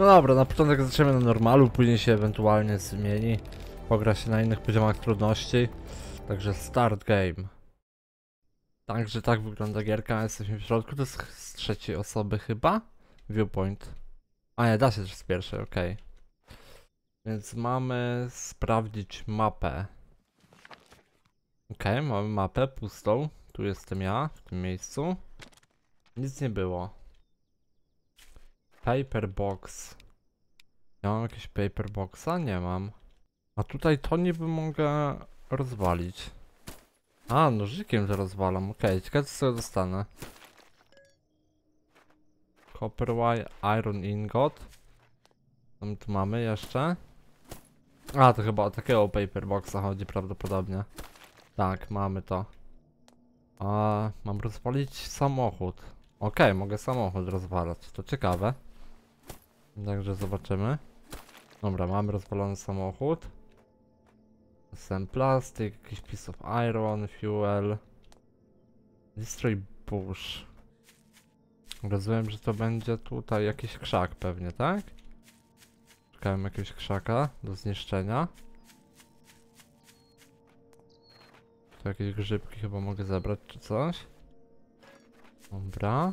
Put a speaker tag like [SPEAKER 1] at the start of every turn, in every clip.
[SPEAKER 1] No dobra, na początek zaczniemy na normalu, później się ewentualnie zmieni. Pogra się na innych poziomach trudności. Także start game. Także tak wygląda gierka, jesteśmy w środku, to jest z trzeciej osoby chyba? Viewpoint. A nie, da się też z pierwszej, okej. Więc mamy sprawdzić mapę. Okej, mamy mapę pustą. Tu jestem ja, w tym miejscu. Nic nie było. Paper box. Ja mam jakieś paper boxa? Nie mam. A tutaj to niby mogę rozwalić. A, nożykiem to rozwalam. Okej, ciekawe co dostanę. Copper wire, iron ingot. My tu mamy jeszcze? A, to chyba o takiego paper boxa chodzi prawdopodobnie. Tak, mamy to. A, mam rozwalić samochód. Okej, mogę samochód rozwalać. To ciekawe. Także zobaczymy. Dobra, mamy rozwalony samochód. Sam plastik, jakiś piece of iron, fuel. Destroy bush. Rozumiem, że to będzie tutaj jakiś krzak pewnie, tak? Szukałem jakiegoś krzaka do zniszczenia. Tu jakieś grzybki chyba mogę zebrać czy coś. Dobra.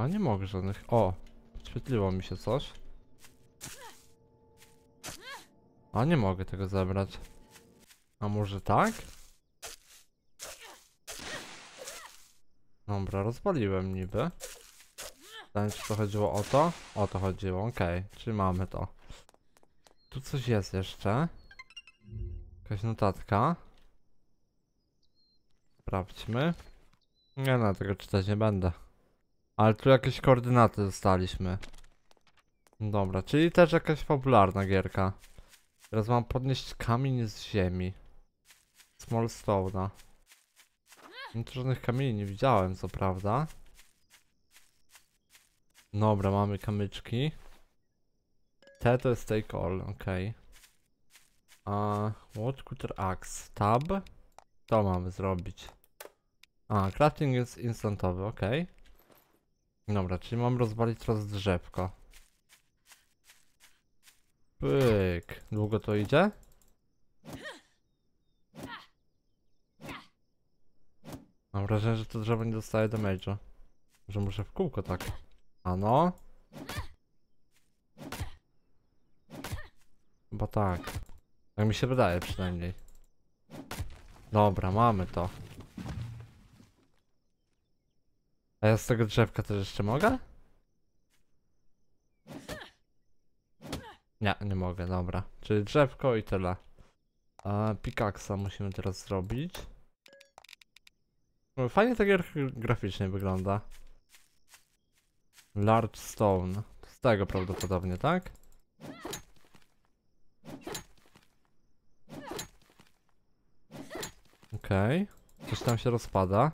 [SPEAKER 1] A nie mogę żadnych. O! Podświetliło mi się coś. A nie mogę tego zebrać. A może tak? Dobra, rozpaliłem niby. Pytanie, czy to chodziło o to? O to chodziło, okej. Czyli mamy to. Tu coś jest jeszcze. Jakaś notatka. Sprawdźmy. Nie no, tego czytać nie będę. Ale tu jakieś koordynaty dostaliśmy. Dobra, czyli też jakaś fabularna gierka. Teraz mam podnieść kamień z ziemi. Small stone'a. No to żadnych kamieni nie widziałem, co prawda. Dobra, mamy kamyczki. Te to jest take all, okej. A what cutter axe? Tab? To mamy zrobić. A, crafting jest instantowy, okej. Dobra, czyli mam rozwalić teraz drzewko. Pyk. Długo to idzie? Mam wrażenie, że to drzewo nie dostaje damage'a. Że muszę w kółko tak. Ano? Chyba tak. Tak mi się wydaje przynajmniej. Dobra, mamy to. A ja z tego drzewka też jeszcze mogę? Nie, nie mogę, dobra. Czyli drzewko i tyle. A pikaksa musimy teraz zrobić. No, Fajnie ta gier graficznie wygląda. Large stone. To z tego prawdopodobnie, tak? Okej. Coś tam się rozpada.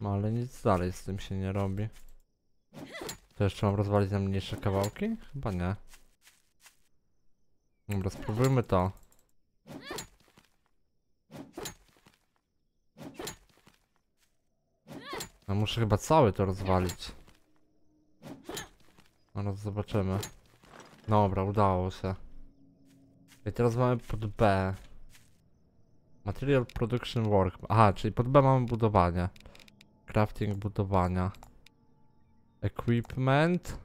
[SPEAKER 1] No ale nic dalej z tym się nie robi. To jeszcze mam rozwalić na mniejsze kawałki? Chyba nie. Dobra, spróbujmy to. No muszę chyba cały to rozwalić. Zaraz zobaczymy. Dobra, udało się. I teraz mamy pod B. Material Production Work. Aha, czyli pod B mamy budowanie. Crafting budowania. Equipment.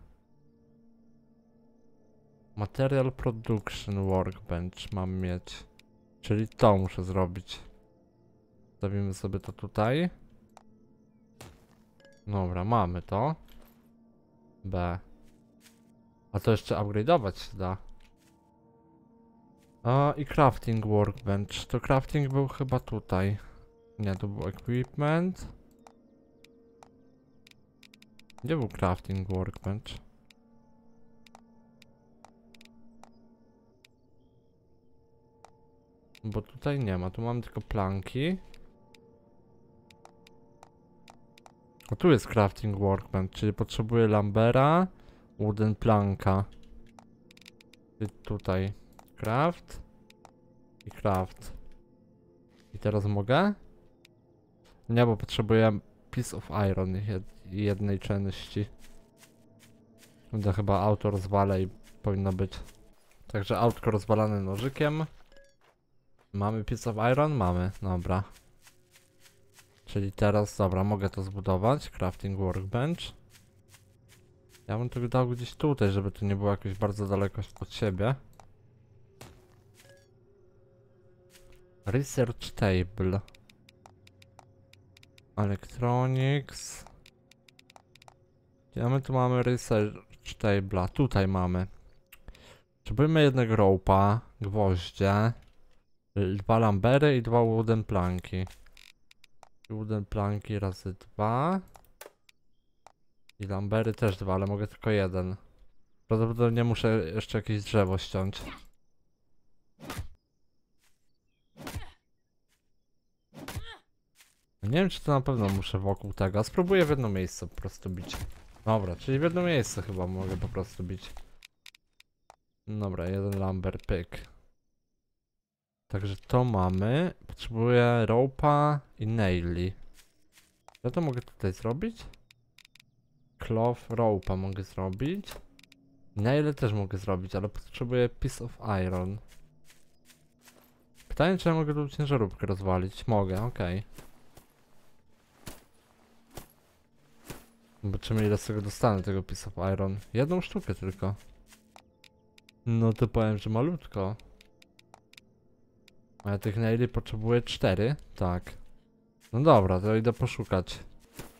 [SPEAKER 1] Material Production Workbench mam mieć. Czyli to muszę zrobić. Stawimy sobie to tutaj. Dobra, mamy to. B. A to jeszcze upgrade'ować się da. A i crafting workbench. To crafting był chyba tutaj. Nie, to był equipment. Gdzie był crafting workbench? Bo tutaj nie ma, tu mam tylko planki. A tu jest crafting workbench, czyli potrzebuję lambera, wooden planka. I tutaj craft i craft. I teraz mogę? Nie, bo potrzebuję piece of iron jednej części. Będę chyba auto rozwalę i powinno być. Także autko rozwalane nożykiem. Mamy piece of iron? Mamy, dobra. Czyli teraz, dobra, mogę to zbudować. Crafting workbench. Ja bym to dał gdzieś tutaj, żeby to nie było jakoś bardzo daleko od siebie. Research table. Electronics. Gdzie my tu mamy research table'a? Tutaj mamy. Potrzebujemy jednego rope'a, gwoździe, dwa lambery i dwa wooden planki. Wooden planki razy dwa. I lambery też dwa, ale mogę tylko jeden. Prawdopodobnie muszę jeszcze jakieś drzewo ściąć. Nie wiem, czy to na pewno muszę wokół tego. Spróbuję w jedno miejsce po prostu bić. Dobra, czyli w jedno miejsce chyba mogę po prostu bić. Dobra, jeden lumber pyk. Także to mamy. Potrzebuję ropa i naili. Ja to mogę tutaj zrobić? Cloth ropa mogę zrobić. Naile też mogę zrobić, ale potrzebuję piece of iron. Pytanie, czy ja mogę tu ciężarówkę rozwalić? Mogę, okej. Zobaczymy ile z tego dostanę, tego piece of iron. Jedną sztukę tylko. No to powiem, że malutko. A ja tych naili potrzebuję cztery? Tak. No dobra, to idę poszukać.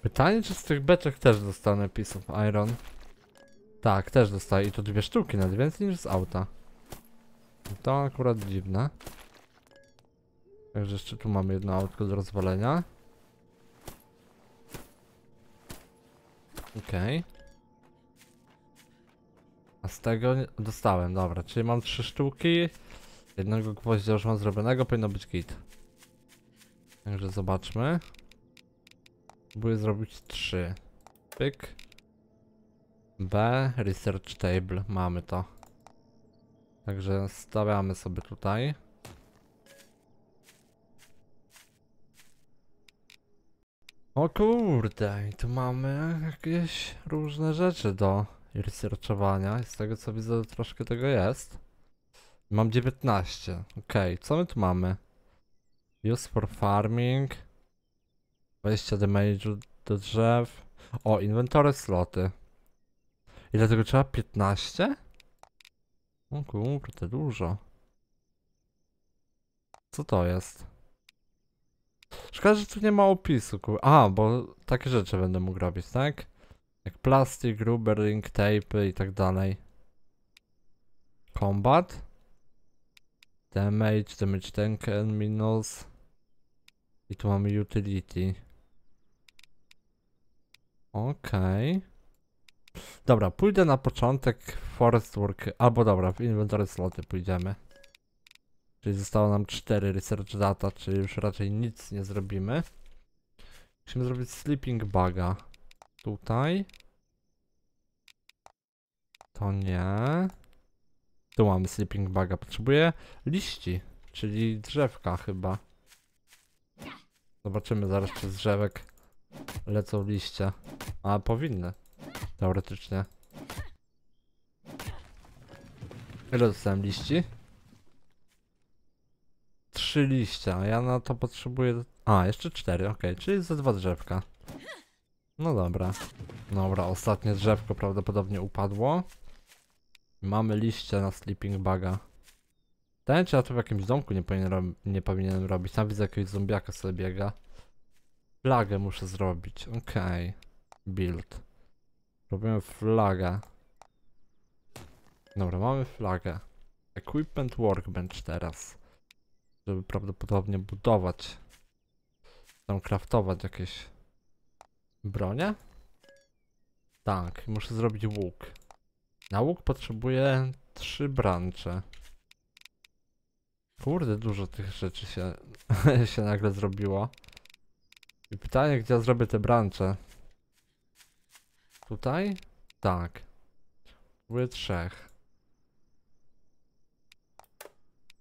[SPEAKER 1] Pytanie, czy z tych beczek też dostanę piece of iron? Tak, też dostaję i to dwie sztuki, nawet więcej niż z auta. To akurat dziwne. Także jeszcze tu mamy jedno autko do rozwalenia. Okej. A z tego dostałem, dobra, czyli mam trzy sztuki. Jednego gwoździa już mam zrobionego, powinno być git. Także zobaczmy. Próbuję zrobić trzy. Pyk. B, research table, mamy to. Także stawiamy sobie tutaj. O kurde, i tu mamy jakieś różne rzeczy do researchowania. Z tego co widzę, troszkę tego jest. Mam 19. Okej, co my tu mamy? Use for farming. 20 damage do drzew. O, inwentory sloty. Ile tego trzeba? 15? O kurde, dużo. Co to jest? Szkoda, że tu nie ma opisu. A, bo takie rzeczy będę mógł robić, tak? Jak plastik, rubbering, tape i tak dalej. Combat. Damage, damage tank and minus. I tu mamy utility. Okej. Dobra, pójdę na początek forest work, albo dobra, w inventory sloty pójdziemy. Czyli zostało nam 4 research data, czyli już raczej nic nie zrobimy. Musimy zrobić sleeping baga. Tutaj. To nie. Tu mamy sleeping baga. Potrzebuję liści, czyli drzewka chyba. Zobaczymy zaraz, czy z drzewek lecą liście. A, powinny. Teoretycznie. Ile dostałem liści? Trzy liścia, ja na to potrzebuję... A, jeszcze cztery, okej, czyli ze dwa drzewka. No dobra. Dobra, ostatnie drzewko prawdopodobnie upadło. Mamy liście na sleeping baga. Ten czy ja tu w jakimś domku nie, powinien ro- nie powinienem robić. Tam widzę jakiegoś zombiaka sobie biega. Flagę muszę zrobić, okej. Build. Robimy flagę. Dobra, mamy flagę. Equipment workbench teraz. Żeby prawdopodobnie budować. Tam craftować jakieś bronie. Tak, muszę zrobić łuk. Na łuk potrzebuję trzy brancze. Kurde, dużo tych rzeczy się, się nagle zrobiło. I pytanie, gdzie ja zrobię te brancze? Tutaj? Tak. Potrzebuję trzech.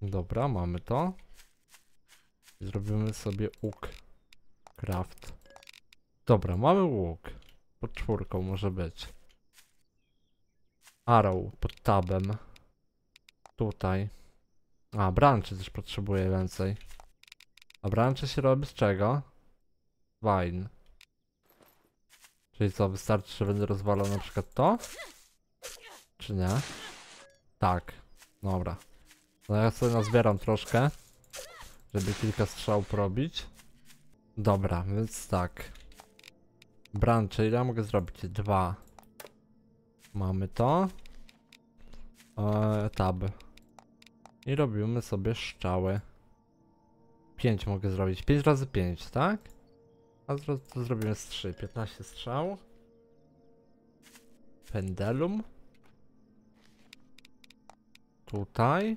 [SPEAKER 1] Dobra, mamy to. Zrobimy sobie łuk. Craft. Dobra, mamy łuk. Pod czwórką może być. Arrow pod tabem. Tutaj. A, branchy też potrzebuję więcej. A branchy się robi z czego? Wine. Czyli co, wystarczy, że będę rozwalał na przykład to? Czy nie? Tak. Dobra. No ja sobie nazbieram troszkę, żeby kilka strzał porobić. Dobra, więc tak. Brancze, ile ja mogę zrobić? Dwa. Mamy to. Eee, tab. I robimy sobie strzały. 5 mogę zrobić. 5 razy 5, tak? A zro to zrobimy z 3. 15 strzał. Pendulum. Tutaj.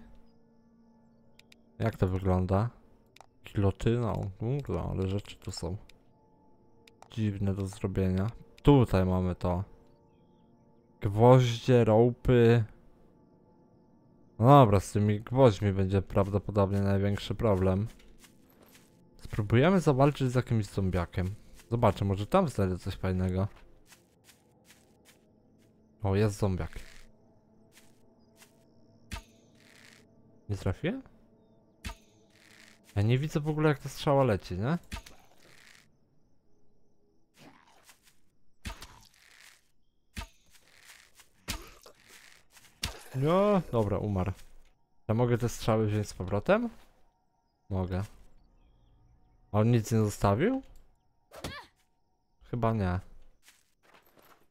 [SPEAKER 1] Jak to wygląda? Kilotyną. Kurde, ale rzeczy tu są. Dziwne do zrobienia. Tutaj mamy to. Gwoździe, ropy. No dobra, z tymi gwoźdźmi będzie prawdopodobnie największy problem. Spróbujemy zawalczyć z jakimś zombiakiem. Zobaczę, może tam znajdę coś fajnego. O, jest zombiak. Nie trafię? Ja nie widzę w ogóle jak ta strzała leci, nie? No, dobra, umarł. Ja mogę te strzały wziąć z powrotem? Mogę. A on nic nie zostawił? Chyba nie.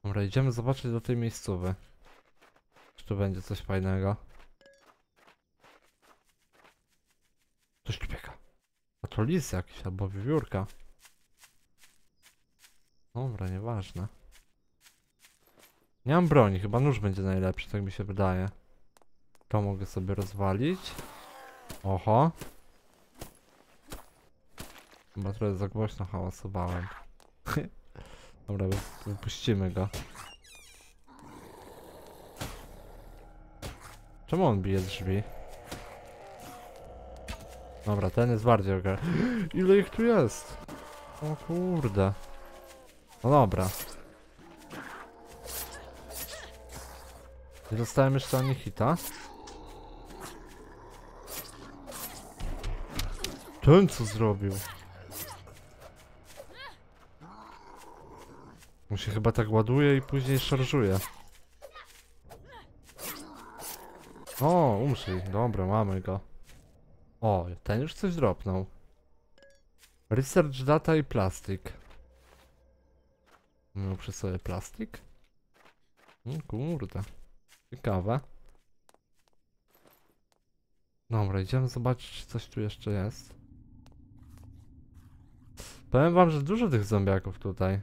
[SPEAKER 1] Dobra, idziemy zobaczyć do tej miejscowy. Czy tu będzie coś fajnego? Coś tu biega. A to lis jakiś albo wiewiórka. Dobra, nieważne. Nie mam broni, chyba nóż będzie najlepszy, tak mi się wydaje. To mogę sobie rozwalić. Oho. Chyba trochę za głośno hałasowałem. Dobra, wy- wypuścimy go. Czemu on bije drzwi? Dobra, ten jest bardziej ogar. Ile ich tu jest? O kurde. No dobra. Nie dostałem jeszcze ani hita. Ten co zrobił? On się chyba tak ładuje i później szarżuje. O, umrzyj. Dobra, mamy go. O, ten już coś dropnął. Research data i plastik. Miał przy sobie plastik? Mm, kurde. Ciekawe. Dobra, idziemy zobaczyć, czy coś tu jeszcze jest. Powiem wam, że dużo tych zombiaków tutaj.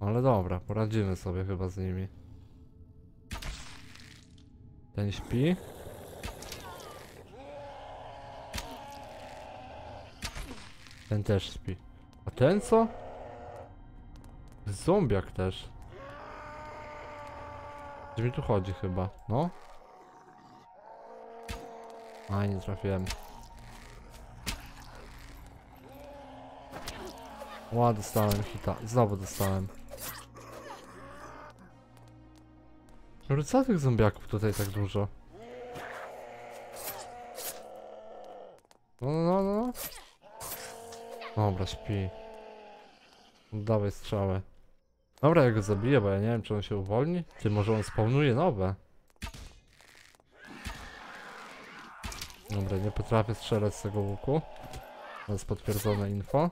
[SPEAKER 1] Ale dobra, poradzimy sobie chyba z nimi. Ten śpi. Ten też śpi. A ten co? Zombiak też. Gdzie mi tu chodzi chyba? No? A, nie trafiłem. Ła, dostałem hita. Znowu dostałem. Ale co tych zombiaków tutaj tak dużo? No, no, no, no. Dobra, śpi. Dawaj strzałę. Dobra, ja go zabiję, bo ja nie wiem, czy on się uwolni. Czy może on spawnuje nowe? Dobra, nie potrafię strzelać z tego łuku. To jest potwierdzone info.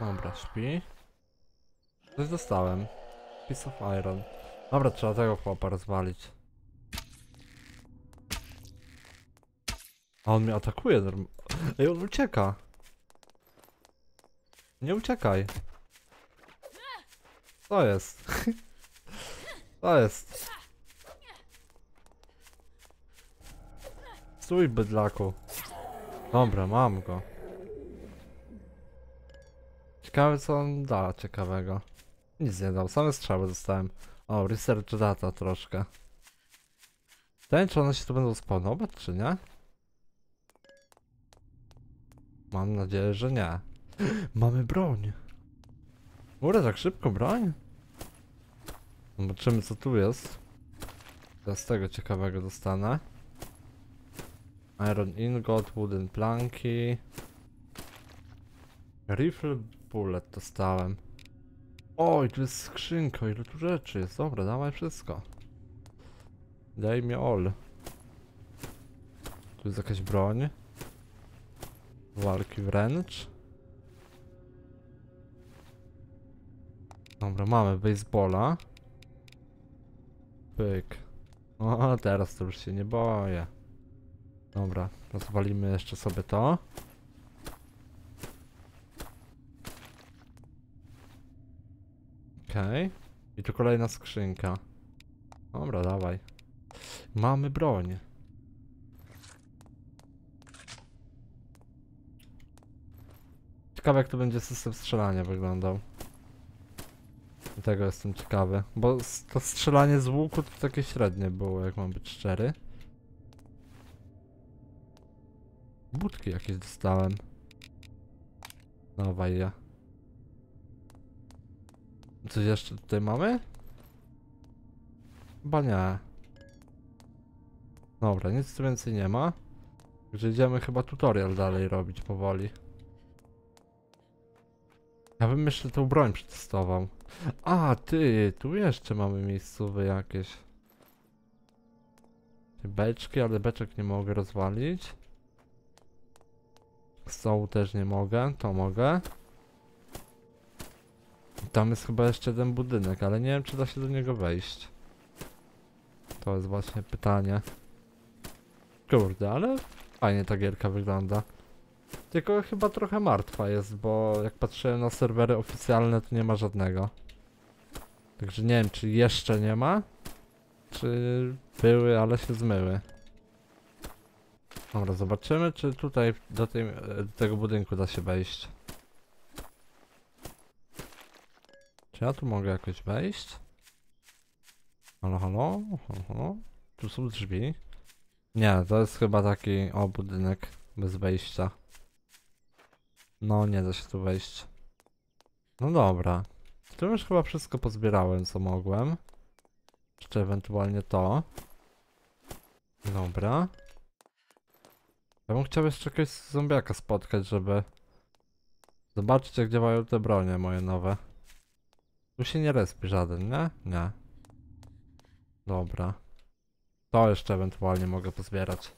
[SPEAKER 1] Dobra, śpi. Coś dostałem. Piece of iron. Dobra, trzeba tego chłopa rozwalić. A on mnie atakuje norm... Ej, on ucieka. Nie uciekaj. Co jest? Co jest? Stój, bydlaku. Dobra, mam go. Ciekawe co on da ciekawego. Nic nie dał, same strzały dostałem. O, research data troszkę. Pytanie, czy one się tu będą spawnować, czy nie? Mam nadzieję, że nie. Mamy broń. Ure, tak szybko broń? Zobaczymy, co tu jest. Teraz tego ciekawego dostanę. Iron ingot, wooden planki. Rifle bullet dostałem. Oj, tu jest skrzynka, ile tu rzeczy jest. Dobra, dawaj wszystko. Daj mi all. Tu jest jakaś broń. Walki wręcz. Dobra, mamy baseballa. Pyk. O, teraz to już się nie boję. Dobra, rozwalimy jeszcze sobie to. Okej. I tu kolejna skrzynka. Dobra, dawaj. Mamy broń. Ciekawe jak to będzie system strzelania wyglądał. Tego jestem ciekawy. Bo to strzelanie z łuku to takie średnie było, jak mam być szczery. Budki jakieś dostałem. Dawaj ja. Coś jeszcze tutaj mamy? Chyba nie. Dobra, nic tu więcej nie ma. Także idziemy chyba tutorial dalej robić powoli. Ja bym jeszcze tą broń przetestował. A, ty, tu jeszcze mamy miejscowe jakieś. Beczki, ale beczek nie mogę rozwalić. Stołu też nie mogę, to mogę. Tam jest chyba jeszcze jeden budynek, ale nie wiem czy da się do niego wejść. To jest właśnie pytanie. Kurde, ale fajnie ta gierka wygląda. Tylko chyba trochę martwa jest, bo jak patrzyłem na serwery oficjalne, to nie ma żadnego. Także nie wiem, czy jeszcze nie ma, czy były, ale się zmyły. Dobra, zobaczymy, czy tutaj do, tej, do tego budynku da się wejść. Czy ja tu mogę jakoś wejść? Halo, halo? Halo, halo? Tu są drzwi. Nie, to jest chyba taki, o, budynek bez wejścia. No, nie da się tu wejść. No dobra. Tu już chyba wszystko pozbierałem, co mogłem. Jeszcze ewentualnie to. Dobra. Ja bym chciał jeszcze jakiegoś zombiaka spotkać, żeby... Zobaczyć, gdzie mają te bronie moje nowe. Tu się nie respi żaden, nie? Nie. Dobra. To jeszcze ewentualnie mogę pozbierać.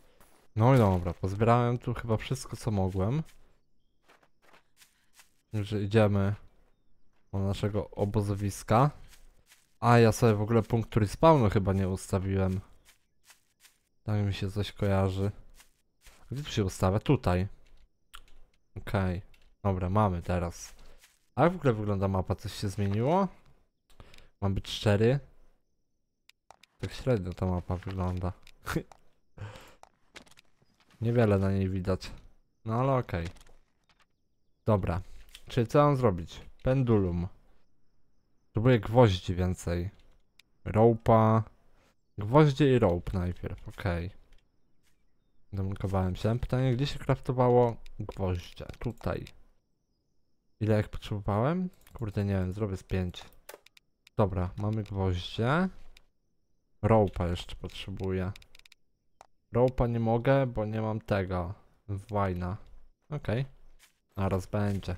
[SPEAKER 1] No i dobra, pozbierałem tu chyba wszystko, co mogłem. Także idziemy do naszego obozowiska. A, ja sobie w ogóle punkt respawnu chyba nie ustawiłem. Tak mi się coś kojarzy. Gdzie tu się ustawia? Tutaj. Okej. Dobra, mamy teraz. A jak w ogóle wygląda mapa? Coś się zmieniło? Mam być szczery? Tak średnio ta mapa wygląda. Niewiele na niej widać. No ale okej. Dobra. Czyli co mam zrobić? Pendulum. Próbuję gwoździ więcej. Ropa. Gwoździe i rope najpierw, okej. Domkowałem się. Pytanie, gdzie się kraftowało gwoździe? Tutaj. Ile jak potrzebowałem? Kurde, nie wiem, zrobię z 5. Dobra, mamy gwoździe. Ropa jeszcze potrzebuję. Ropa nie mogę, bo nie mam tego. Wajna. Okej. Zaraz będzie.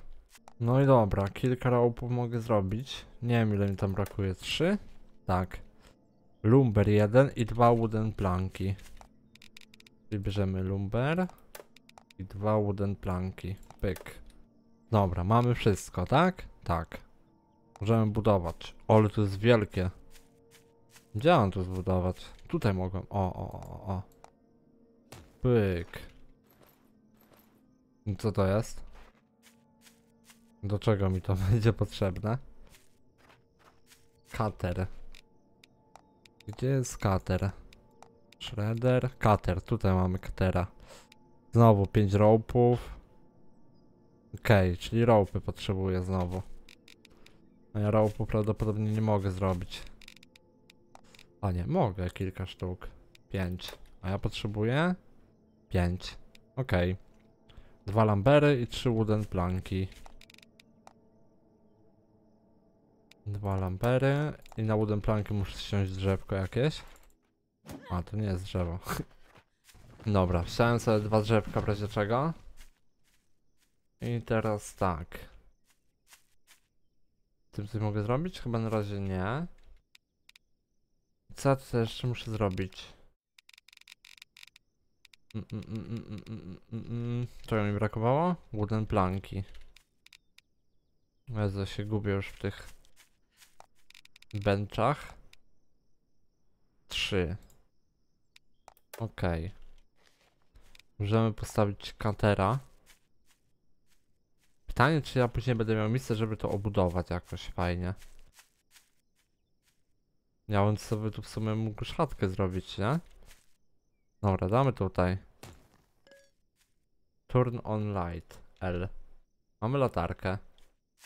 [SPEAKER 1] No i dobra, kilka rope'ów mogę zrobić. Nie wiem ile mi tam brakuje. Trzy? Tak. Lumber jeden i dwa wooden planki. Czyli bierzemy lumber i dwa wooden planki. Pyk. Dobra, mamy wszystko, tak? Tak. Możemy budować. O, ale to jest wielkie. Gdzie mam tu zbudować? Tutaj mogłem. O, o, o, o. Pyk. I Co to jest? Do czego mi to będzie potrzebne? Cutter. Gdzie jest cutter? Shredder. Cutter. Tutaj mamy cuttera. Znowu 5 rope'ów. Okej, czyli rope'y potrzebuję znowu. No ja rope'u prawdopodobnie nie mogę zrobić. A nie, mogę kilka sztuk. 5. A ja potrzebuję 5. Okej. Dwa lambery i trzy wooden planki. Dwa lampery i na wooden planki muszę ściąć drzewko jakieś. A, to nie jest drzewo. Dobra, wziąłem sobie dwa drzewka w razie czego. I teraz tak. Tym coś mogę zrobić? Chyba na razie nie. Co ja tutaj jeszcze muszę zrobić? Mm, mm, mm, mm, mm, mm. Czego mi brakowało? Wooden planki. Jezu, się gubię już w tych benchach. Trzy. Okej. Możemy postawić katera. Pytanie, czy ja później będę miał miejsce, żeby to obudować jakoś fajnie. Ja sobie tu w sumie mógł szatkę zrobić, nie? Dobra, damy tutaj. Turn on light. L. Mamy latarkę.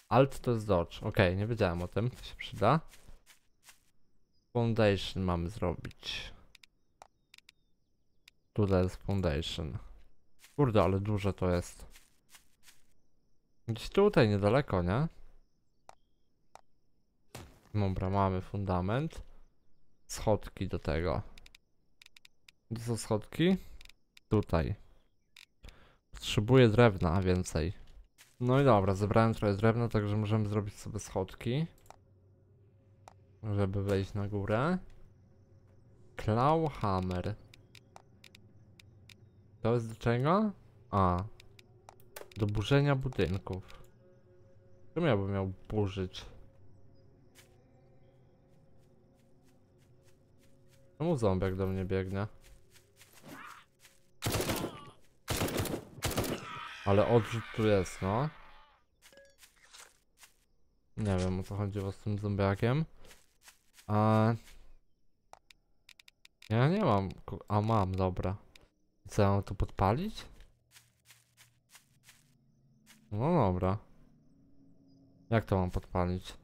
[SPEAKER 1] Alt to jest dodge. Okej, nie wiedziałem o tym. To się przyda. Foundation mamy zrobić. Tutaj jest foundation. Kurde, ale duże to jest. Gdzieś tutaj niedaleko, nie? Dobra, mamy fundament. Schodki do tego. Gdzie są schodki? Tutaj. Potrzebuję drewna więcej. No i dobra, zebrałem trochę drewna, także możemy zrobić sobie schodki. Żeby wejść na górę. Clawhammer. To jest do czego? A. Do burzenia budynków. Czemu ja bym miał burzyć? Czemu zombiak do mnie biegnie? Ale odrzut tu jest, no. Nie wiem o co chodziło z tym zombiakiem. A... Ja nie mam. A mam, dobra. Co mam tu podpalić? No dobra. Jak to mam podpalić?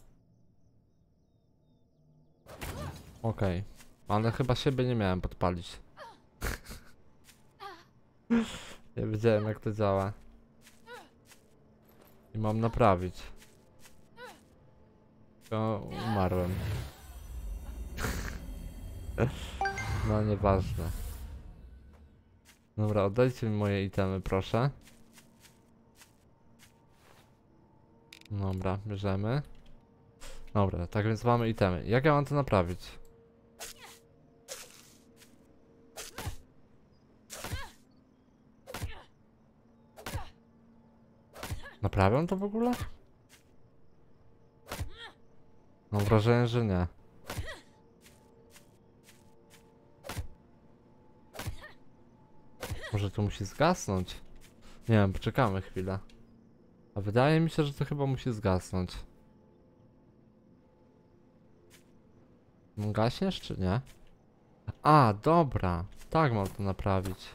[SPEAKER 1] Okej. Ale chyba siebie nie miałem podpalić. nie wiedziałem jak to działa. I mam naprawić. To umarłem. No nieważne. Dobra, oddajcie mi moje itemy, proszę. Dobra, bierzemy. Dobra, tak więc mamy itemy. Jak ja mam to naprawić? Naprawiam to w ogóle? Mam wrażenie, że nie. Może to musi zgasnąć? Nie wiem, poczekamy chwilę. A wydaje mi się, że to chyba musi zgasnąć. Gaśniesz czy nie? A, dobra. Tak mam to naprawić.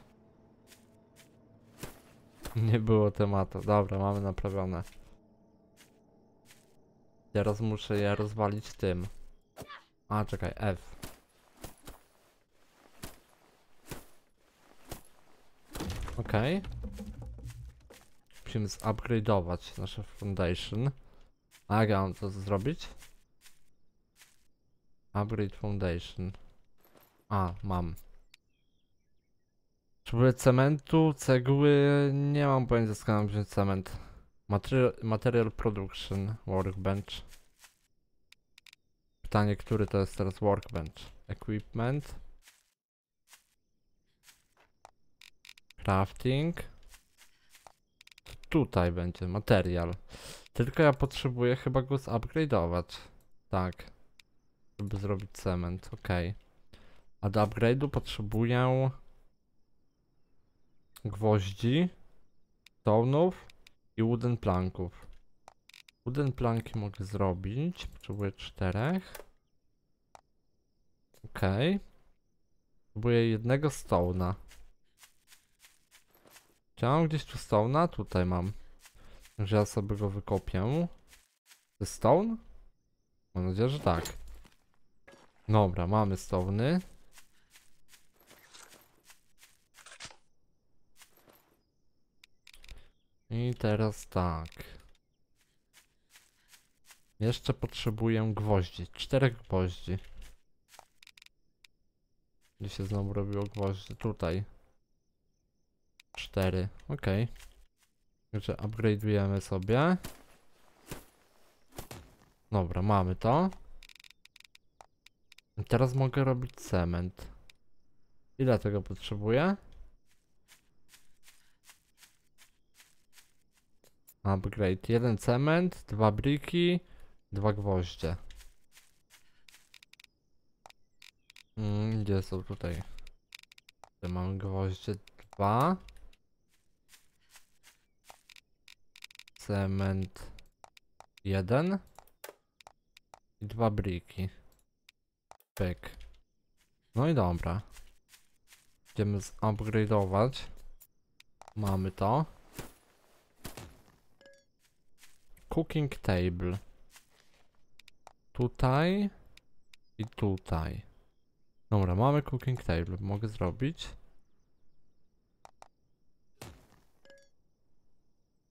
[SPEAKER 1] Nie było tematu. Dobra, mamy naprawione. Teraz muszę je rozwalić tym. A, czekaj, F. Okej. Musimy zupgrade'ować nasze foundation. A jak ja mam to zrobić? Upgrade foundation. A, mam. Potrzebuję cementu, cegły. Nie mam pojęcia skąd wziąć cement. Material, material production, workbench. Pytanie, który to jest teraz workbench? Equipment. Crafting. Tutaj będzie material. Tylko ja potrzebuję chyba go zupgrade'ować. Tak. Żeby zrobić cement, ok. A do upgrade'u potrzebuję gwoździ, stone'ów i wooden planków. Wooden planki mogę zrobić. Potrzebuję czterech. Okej. Potrzebuję jednego stone'a. Czy mam gdzieś tu stona? Tutaj mam. Że ja sobie go wykopię. To stone? Mam nadzieję, że tak. Dobra, mamy stony I teraz tak. Jeszcze potrzebuję gwoździ. Czterech gwoździ. Gdzie się znowu robiło gwoździe? Tutaj. Cztery. Okej. Także upgrade'ujemy sobie. Dobra, mamy to. I teraz mogę robić cement. Ile tego potrzebuję? Upgrade. Jeden cement, dwa briki, dwa gwoździe. Mm, gdzie są tutaj? Tutaj mamy gwoździe dwa. Cement jeden. I dwa briki. Pyk. No i dobra. Idziemy zupgrade'ować. Mamy to. Cooking table. Tutaj. I tutaj. Dobra, mamy cooking table. Mogę zrobić.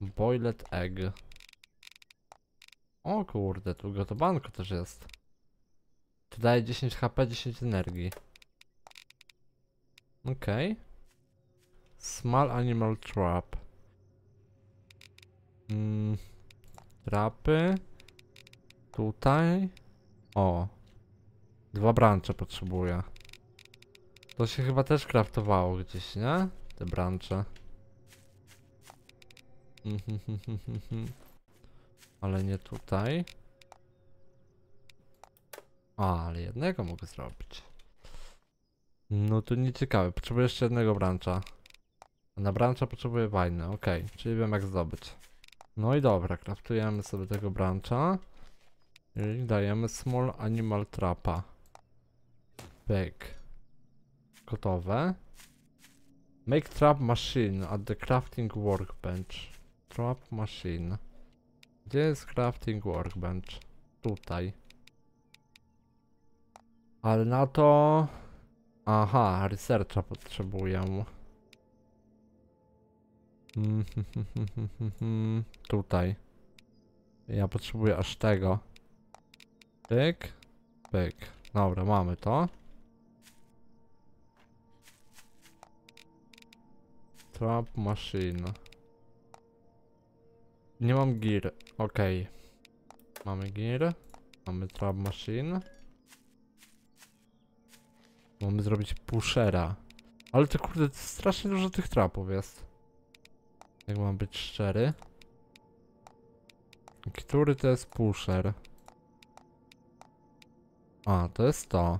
[SPEAKER 1] Boiled egg. O kurde, tu gotowanko też jest. To daje 10 HP, 10 energii. Okej. Small animal trap. Mm, trapy. Tutaj. O. Dwa brancze potrzebuję. To się chyba też craftowało gdzieś, nie? Te brancze. Ale nie tutaj. Ale jednego mogę zrobić. No to nieciekawe. Potrzebuję jeszcze jednego brancha. A na brancha potrzebuję wajny, okej. Czyli wiem jak zdobyć. No i dobra, kraftujemy sobie tego brancha. I dajemy small animal trapa. Pyk. Gotowe. Make trap machine at the crafting workbench. Trap machine. Gdzie jest crafting workbench? Tutaj. Ale na to... Aha, researcha potrzebuję. Tutaj. Ja potrzebuję aż tego. Pyk. Pyk. Dobra, mamy to. Trap machine. Nie mam gear. Okej. Mamy gear. Mamy trap machine. Mamy zrobić pushera. Ale to kurde, to strasznie dużo tych trapów jest. Jak mam być szczery. Który to jest pusher? A, to jest to.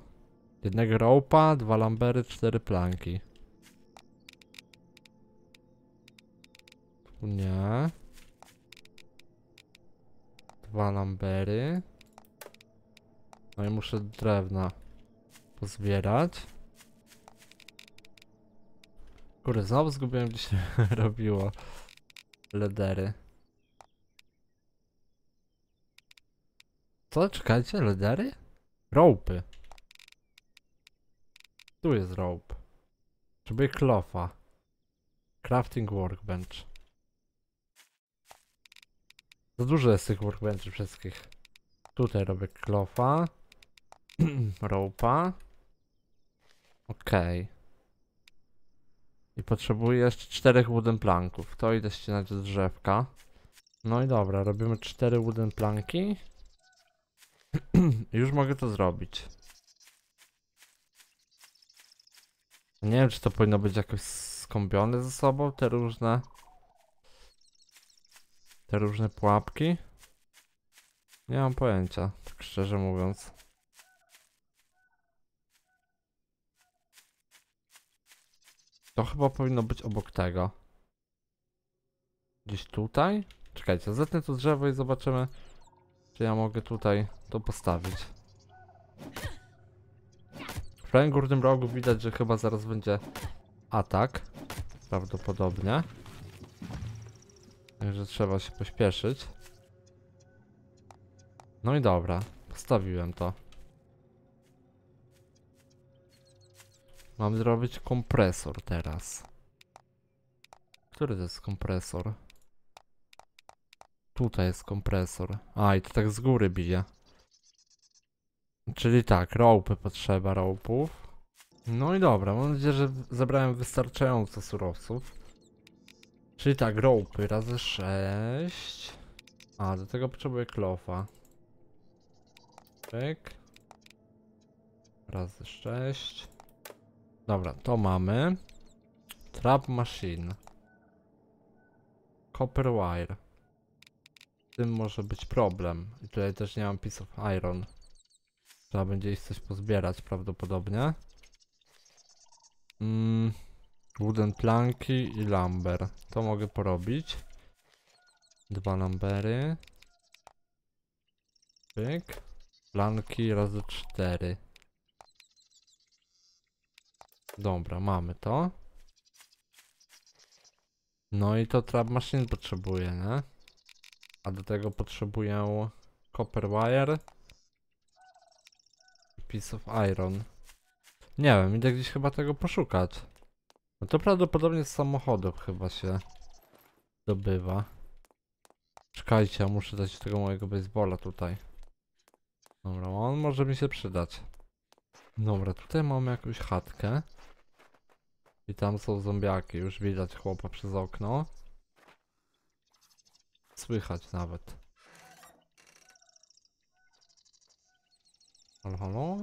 [SPEAKER 1] Jednego ropa, dwa lambery, cztery planki. Tu nie. Dwa lambery. No i muszę drewna pozbierać. Kurde, znowu zgubiłem gdzie się robiło ledery. Co? Czekajcie, ledery? Ropy. Tu jest rope. Potrzebuję klofa. Crafting workbench. Za dużo jest tych workbenchów wszystkich. Tutaj robię klofa. Ropa. Okej. I potrzebuję jeszcze czterech wooden planków. To idę ścinać z drzewka. No i dobra, robimy cztery wooden planki. Już mogę to zrobić. Nie wiem, czy to powinno być jakoś skąpione ze sobą, te różne... Te różne pułapki. Nie mam pojęcia, tak szczerze mówiąc. To chyba powinno być obok tego. Gdzieś tutaj? Czekajcie, zetnę to drzewo i zobaczymy, czy ja mogę tutaj to postawić. W prawym górnym rogu widać, że chyba zaraz będzie atak. Prawdopodobnie. Także trzeba się pośpieszyć. No i dobra, postawiłem to. Mam zrobić kompresor teraz. Który to jest kompresor? Tutaj jest kompresor. A, i to tak z góry bije. Czyli tak, ropy potrzeba, ropów. No i dobra, mam nadzieję, że zebrałem wystarczająco surowców. Czyli tak, ropy razy 6. A, do tego potrzebuję klofa. Pyk. Razy 6. Dobra, to mamy. Trap machine. Copper wire. Z tym może być problem. I tutaj też nie mam piece of iron. Trzeba będzie iść coś pozbierać prawdopodobnie. Mm, wooden planki i lumber. To mogę porobić. Dwa lumbery. Pyk. Planki razy cztery. Dobra, mamy to. No i to trap machine potrzebuję, nie? A do tego potrzebuję copper wire piece of iron. Nie wiem, idę gdzieś chyba tego poszukać. No to prawdopodobnie z samochodów chyba się dobywa. Czekajcie, ja muszę dać tego mojego baseballa tutaj. Dobra, on może mi się przydać. Dobra, tutaj mamy jakąś chatkę. I tam są zombiaki, już widać chłopa przez okno. Słychać nawet. Halo, halo?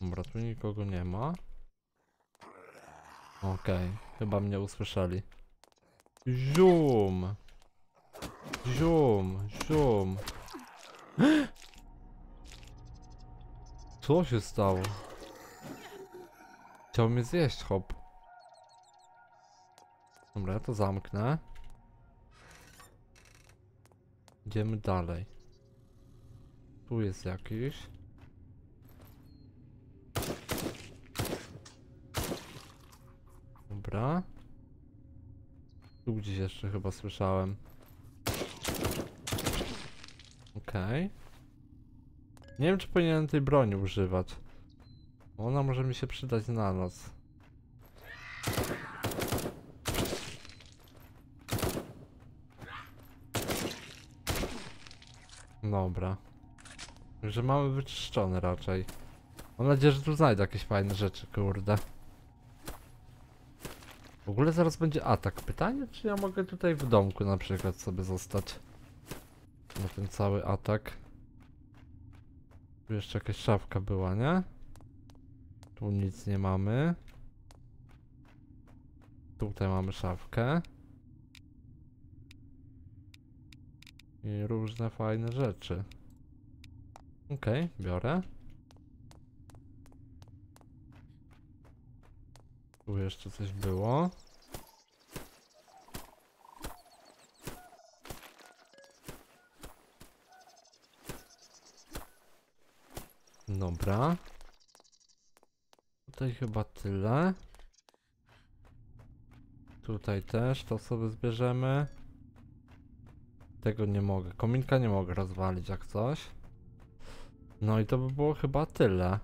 [SPEAKER 1] Dobra, tu nikogo nie ma. Okej, chyba mnie usłyszeli. Zium! Zium, zium. Co się stało? Chciał mnie zjeść, hop. Dobra, ja to zamknę. Idziemy dalej. Tu jest jakiś. Dobra. Tu gdzieś jeszcze chyba słyszałem. Okej. Nie wiem, czy powinienem tej broni używać. Ona może mi się przydać na noc. Dobra. Że mamy wyczyszczone raczej. Mam nadzieję, że tu znajdę jakieś fajne rzeczy, kurde. W ogóle zaraz będzie atak. Pytanie, czy ja mogę tutaj w domku na przykład sobie zostać. Na ten cały atak. Tu jeszcze jakaś szafka była, nie? Tu nic nie mamy. Tutaj mamy szafkę. I różne fajne rzeczy. Okej, biorę. Tu jeszcze coś było. Dobra. Tutaj chyba tyle. Tutaj też to sobie zbierzemy. Tego nie mogę. Kominka nie mogę rozwalić jak coś. No i to by było chyba tyle.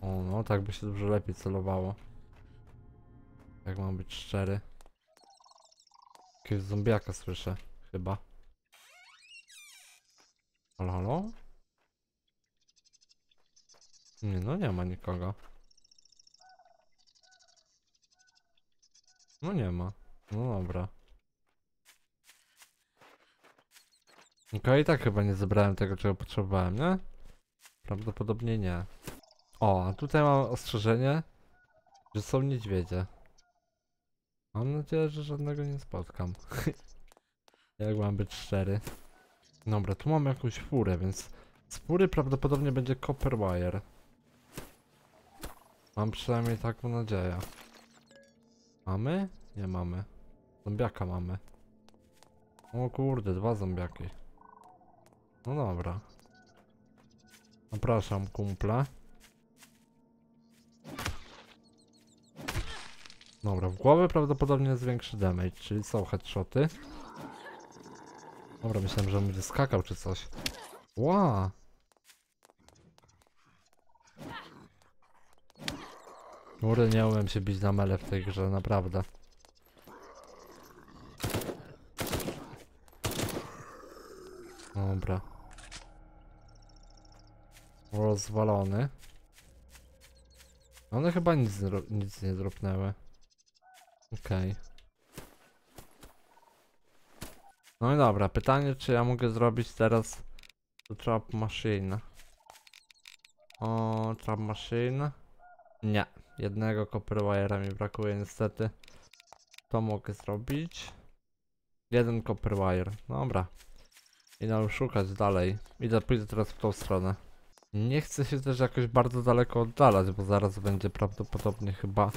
[SPEAKER 1] O no, tak by się dużo lepiej celowało. Jak mam być szczery. Jakiegoś zombiaka słyszę, chyba. Halo, halo? Nie, no nie ma nikogo. No nie ma. No dobra. Okej, tak chyba nie zebrałem tego, czego potrzebowałem, nie? Prawdopodobnie nie. O, a tutaj mam ostrzeżenie, że są niedźwiedzie. Mam nadzieję, że żadnego nie spotkam. Jak mam być szczery. Dobra, tu mam jakąś furę, więc z fury prawdopodobnie będzie copper wire. Mam przynajmniej taką nadzieję. Mamy? Nie mamy. Zombiaka mamy. O kurde, dwa zombiaki. No dobra. Zapraszam kumple. Dobra, w głowę prawdopodobnie jest większy damage, czyli są headshoty. Dobra, myślałem, że on będzie skakał czy coś. Ła! Kurde, nie umiem się bić na mele w tej grze, naprawdę. Dobra. Rozwalony. One chyba nic, nic nie dropnęły. Okej. No i dobra, pytanie czy ja mogę zrobić teraz tu trap machine. O, trap machine. Nie, jednego copper wire'a mi brakuje niestety. To mogę zrobić. Jeden copper wire, dobra. Idę szukać dalej. Idę, pójdę teraz w tą stronę. Nie chcę się też jakoś bardzo daleko oddalać, bo zaraz będzie prawdopodobnie chyba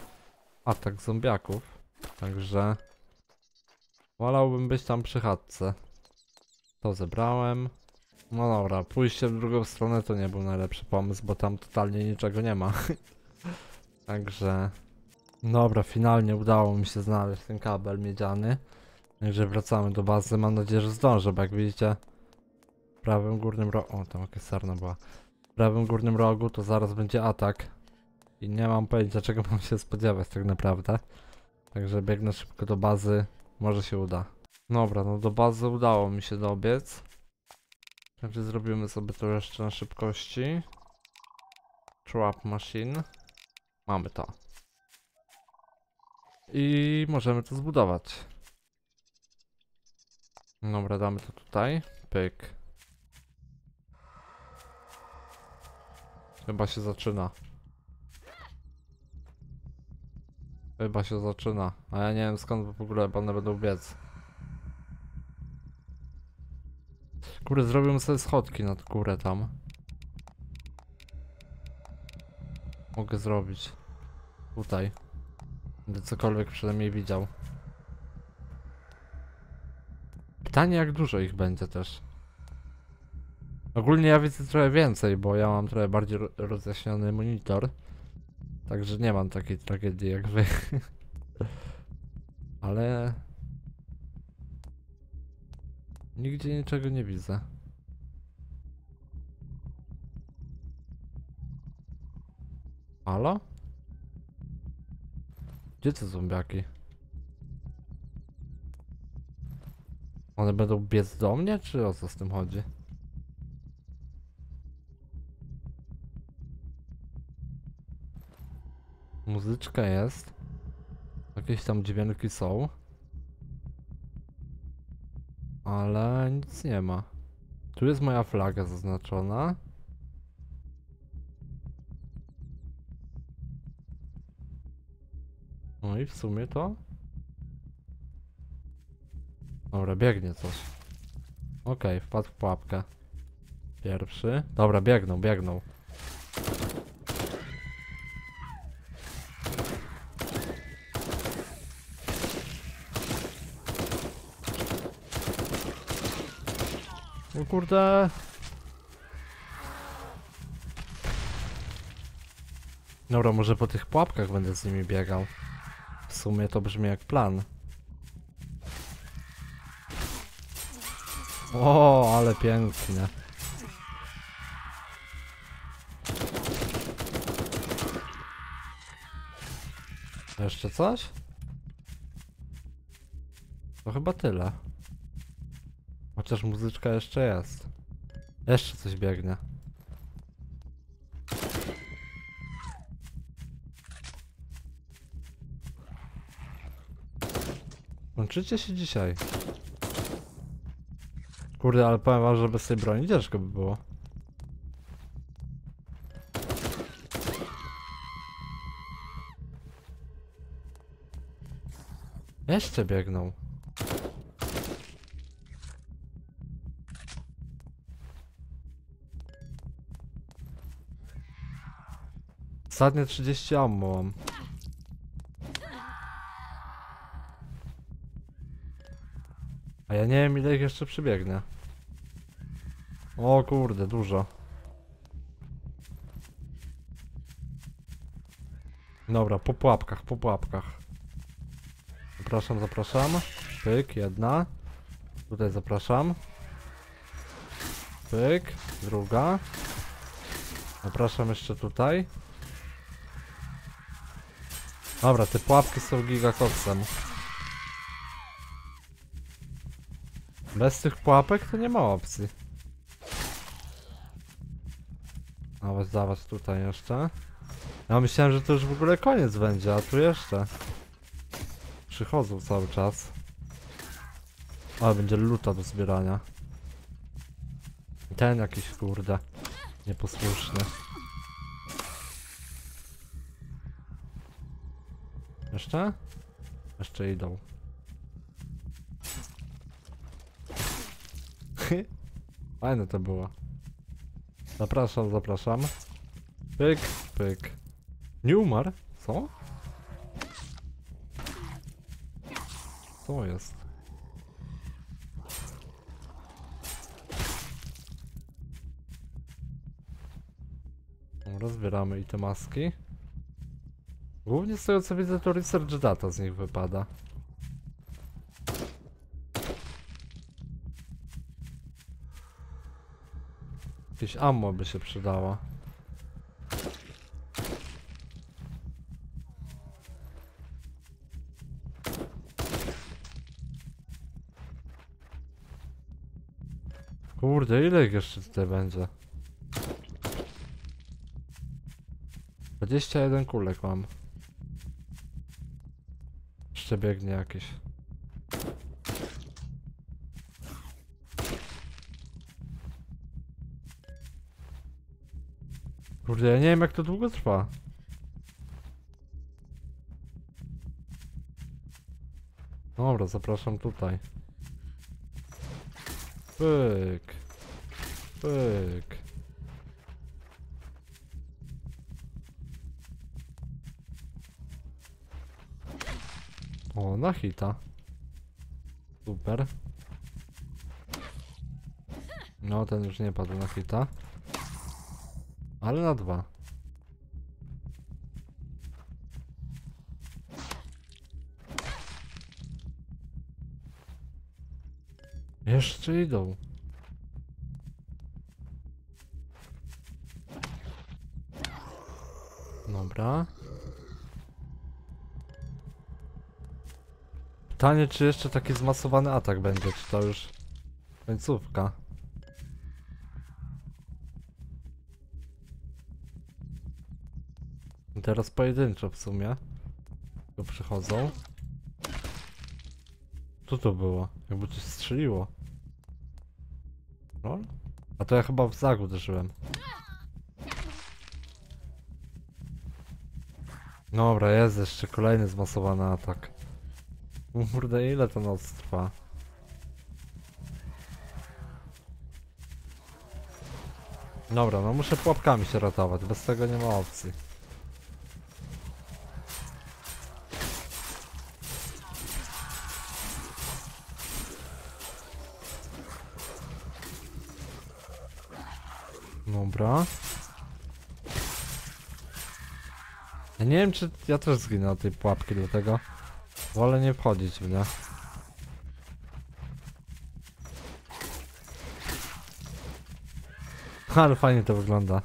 [SPEAKER 1] atak zombiaków. Także wolałbym być tam przy chatce. To zebrałem. No dobra, pójście w drugą stronę to nie był najlepszy pomysł, bo tam totalnie niczego nie ma. Także dobra, finalnie udało mi się znaleźć ten kabel miedziany. Także wracamy do bazy. Mam nadzieję, że zdążę, bo jak widzicie w prawym górnym rogu... O, tam jakaś sarna była. W prawym górnym rogu to zaraz będzie atak. I nie mam pojęcia czego mam się spodziewać tak naprawdę. Także biegnę szybko do bazy. Może się uda. Dobra, no do bazy udało mi się dobiec. Także zrobimy sobie to jeszcze na szybkości. Trap machine. Mamy to. I możemy to zbudować. Dobra, damy to tutaj. Pyk. Chyba się zaczyna. Chyba się zaczyna. A ja nie wiem skąd w ogóle one będą biec. Kurde, zrobimy sobie schodki nad górę tam. Mogę zrobić. Tutaj. Będę cokolwiek przynajmniej widział. Pytanie jak dużo ich będzie też. Ogólnie ja widzę trochę więcej, bo ja mam trochę bardziej ro- rozjaśniony monitor. Także nie mam takiej tragedii jak wy. Ale... Nigdzie niczego nie widzę. Halo? Gdzie te zombiaki? One będą biec do mnie, czy o co z tym chodzi? Muzyczka jest. Jakieś tam dźwięki są. Ale nic nie ma. Tu jest moja flaga zaznaczona. No i w sumie to. Dobra, biegnie coś. Okej, wpadł w pułapkę. Pierwszy. Dobra, biegną, biegną. Kurde. Dobra, może po tych pułapkach będę z nimi biegał. W sumie to brzmi jak plan. O, ale pięknie. Jeszcze coś? To chyba tyle. Chociaż muzyczka jeszcze jest. Jeszcze coś biegnie. Łączycie się dzisiaj. Kurde, ale powiem wam, że bez tej broni ciężko by było. Jeszcze biegną. Ostatnie 30 ammo mam. A ja nie wiem ile ich jeszcze przybiegnie. O kurde, dużo. Dobra, po pułapkach, po pułapkach. Zapraszam, zapraszam. Pyk, jedna. Tutaj zapraszam. Pyk, druga. Zapraszam jeszcze tutaj. Dobra, te pułapki są gigakoksem. Bez tych pułapek to nie ma opcji. Nawet zaraz tutaj jeszcze. Ja myślałem, że to już w ogóle koniec będzie, a tu jeszcze. Przychodzą cały czas. Ale będzie luta do zbierania. Ten jakiś kurde. Nieposłuszny. Jeszcze? Jeszcze idą. Fajne to było. Zapraszam, zapraszam. Pyk, pyk. Nie umarł? Co? Co jest? Dobra, zbieramy i te maski. Głównie z tego co widzę to research data z nich wypada. Jakieś ammo by się przydało. Kurde, ile ich jeszcze tutaj będzie? 21 kulek mam. Jeszcze biegnie jakiś. Kurde, ja nie wiem jak to długo trwa. Dobra, zapraszam tutaj. Pyk. Pyk. O, na hita. Super. No, ten już nie padł na hita. Ale na dwa. Jeszcze idą. Dobra. Pytanie, czy jeszcze taki zmasowany atak będzie, czy to już końcówka. Teraz pojedynczo w sumie. Tu przychodzą. Co to było? Jakby coś strzeliło. No? A to ja chyba w zag uderzyłem. Dobra, jest jeszcze kolejny zmasowany atak. Kurde, ile to noc trwa? Dobra, no muszę pułapkami się ratować, bez tego nie ma opcji. Dobra. Ja nie wiem, czy ja też zginę od tej pułapki, dlatego wolę nie wchodzić w nie. Ale fajnie to wygląda.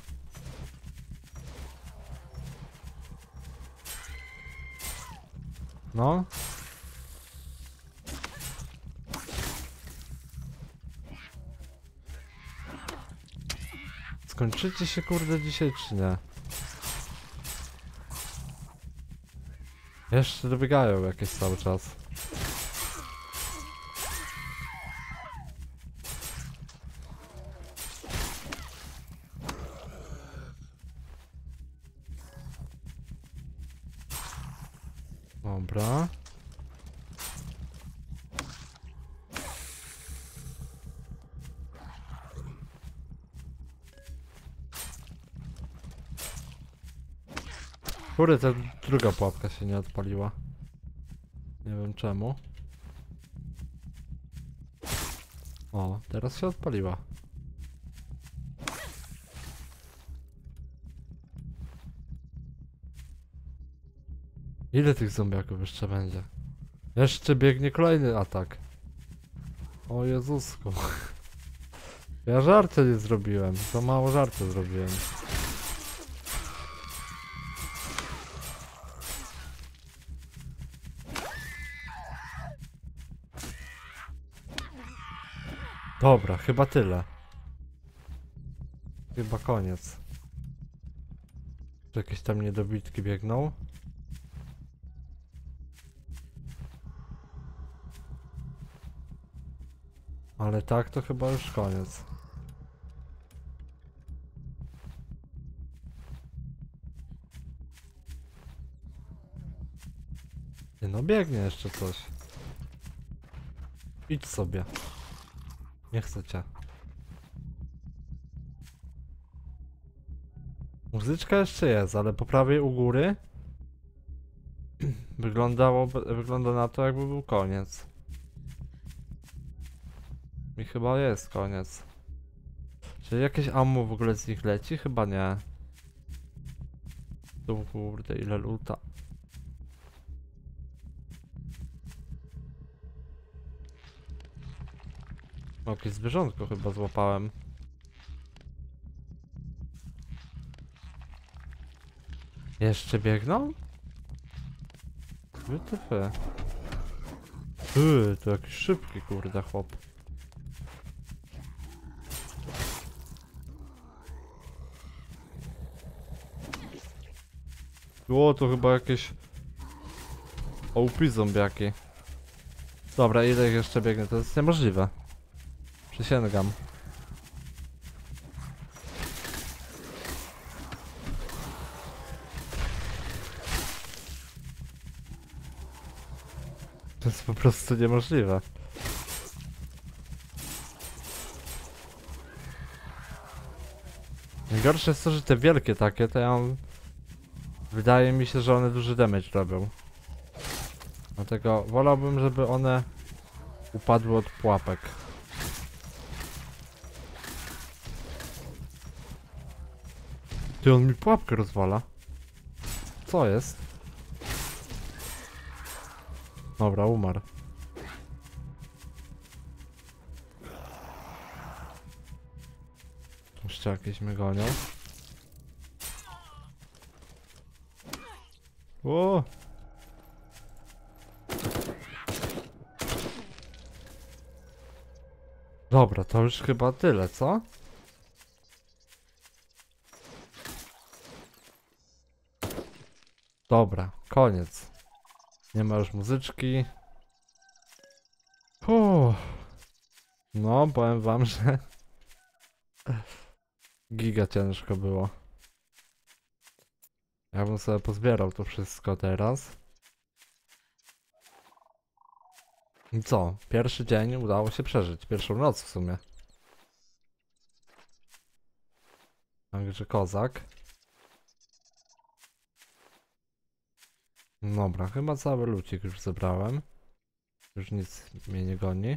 [SPEAKER 1] No. Skończycie się kurde dzisiaj czy nie? Jeszcze dobiegają jakieś cały czas. Dobra. Kurde, ta druga pułapka się nie odpaliła. Nie wiem czemu. O, teraz się odpaliła. Ile tych zombiaków jeszcze będzie? Jeszcze biegnie kolejny atak. O Jezusku. Ja żarcia nie zrobiłem. Za mało żarcia zrobiłem. Dobra, chyba tyle. Chyba koniec. Czy jakieś tam niedobitki biegną? Ale tak to chyba już koniec. Nie no, biegnie jeszcze coś. Idź sobie. Nie chcę cię. Muzyczka jeszcze jest, ale po prawej u góry wyglądało, wygląda na to jakby był koniec. I chyba jest koniec. Czy jakieś ammo w ogóle z nich leci? Chyba nie. Tu kurde ile luta. O, Jakieś zwierzątko chyba złapałem. Jeszcze biegną? WTF? Yy, to jakiś szybki kurde chłop. O, to chyba jakieś... OP zombiaki. Dobra, ile jeszcze biegnie? To jest niemożliwe. Przysięgam. To jest po prostu niemożliwe. Najgorsze jest to, że te wielkie takie, to ja mam... Wydaje mi się, że one duży damage robią. Dlatego wolałbym, żeby one upadły od pułapek. Ty, on mi pułapkę rozwala. Co jest? Dobra, umarł. Jeszcze jakieś mnie gonią. O! Dobra, to już chyba tyle, co? Dobra, koniec. Nie ma już muzyczki. Uff. No, powiem wam, że giga ciężko było. Ja bym sobie pozbierał to wszystko teraz. I co? Pierwszy dzień udało się przeżyć. Pierwszą noc w sumie. Także kozak. Dobra, chyba cały lucik już zebrałem. Już nic mnie nie goni.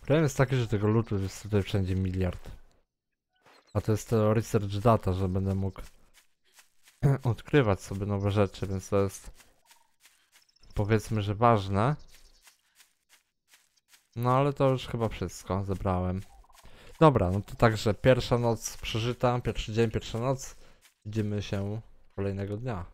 [SPEAKER 1] Problem jest taki, że tego lutu jest tutaj wszędzie miliard. A to jest to research data, że będę mógł odkrywać sobie nowe rzeczy, więc to jest powiedzmy, że ważne. No ale to już chyba wszystko zebrałem. Dobra, no to także pierwsza noc przeżyta, pierwszy dzień, pierwsza noc. Widzimy się kolejnego dnia.